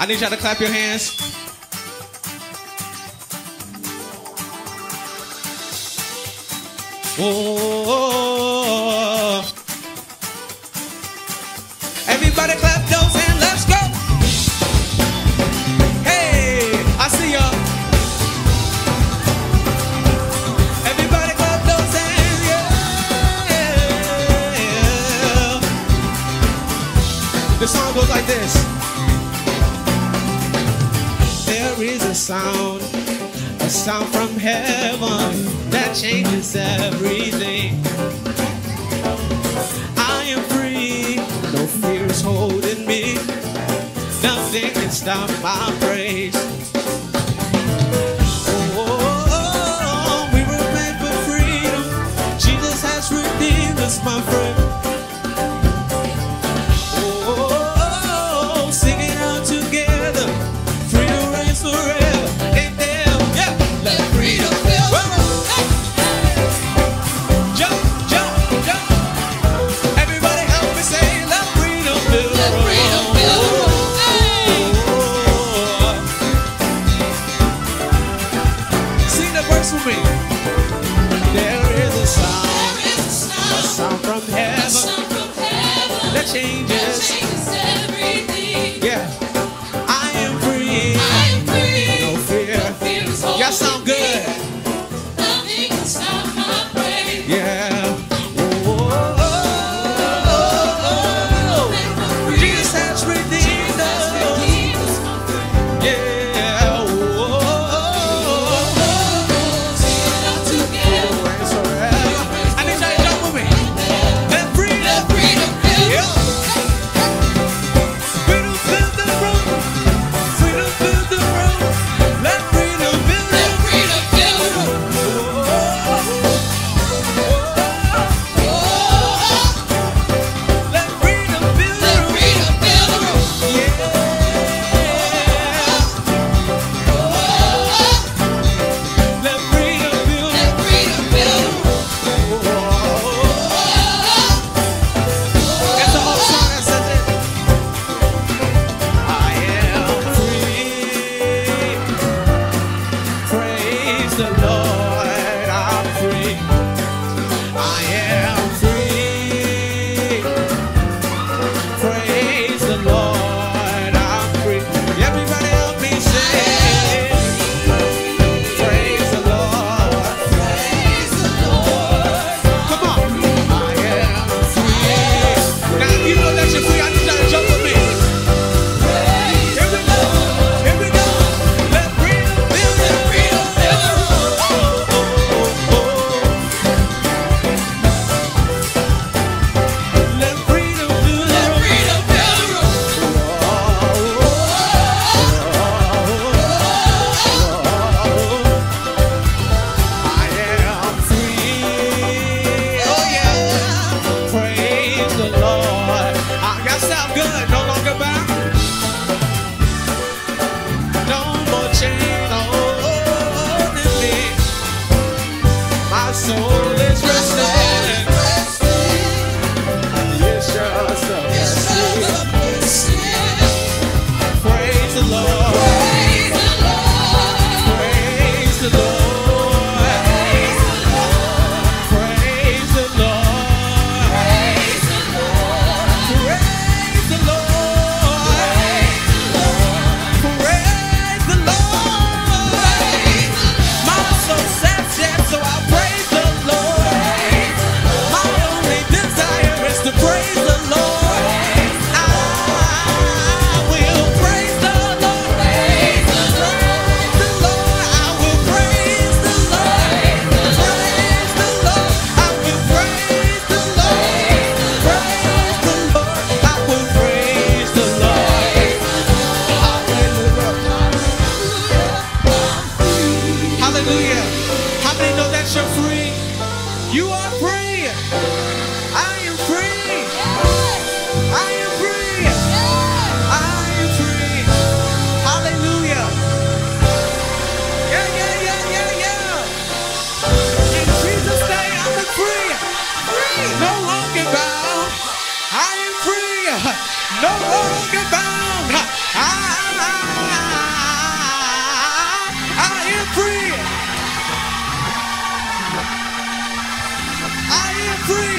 I need y'all to clap your hands. Oh, everybody clap those hands. Let's go. Hey, I see y'all. Everybody clap those hands. Yeah. The song goes like this. is a sound, a sound from heaven that changes everything. I am free, no fear is holding me. Nothing can stop my praise. sense redeemed. How many know that you're free? You are free.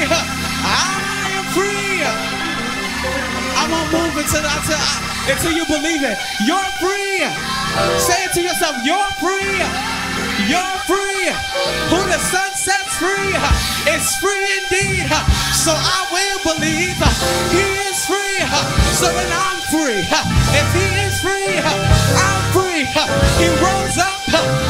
I am free. I won't move until, until, uh, until you believe it. You're free. Say it to yourself. You're free. You're free. Who the Son sets free uh, is free indeed. Uh, so I will believe he is free. So then I'm free. If he is free, I'm free. He rose up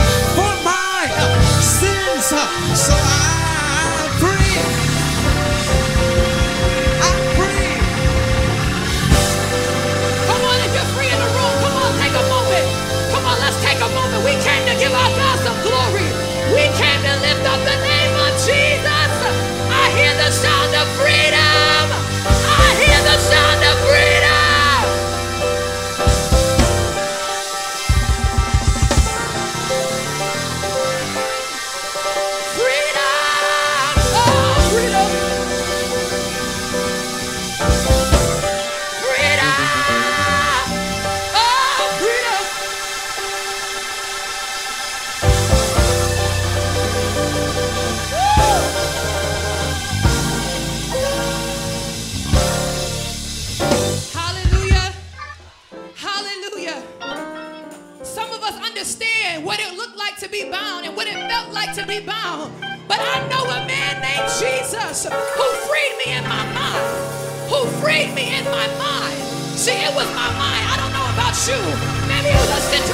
it looked like to be bound and what it felt like to be bound. But I know a man named Jesus who freed me in my mind. Who freed me in my mind. See, it was my mind. I don't know about you. Maybe it was a situation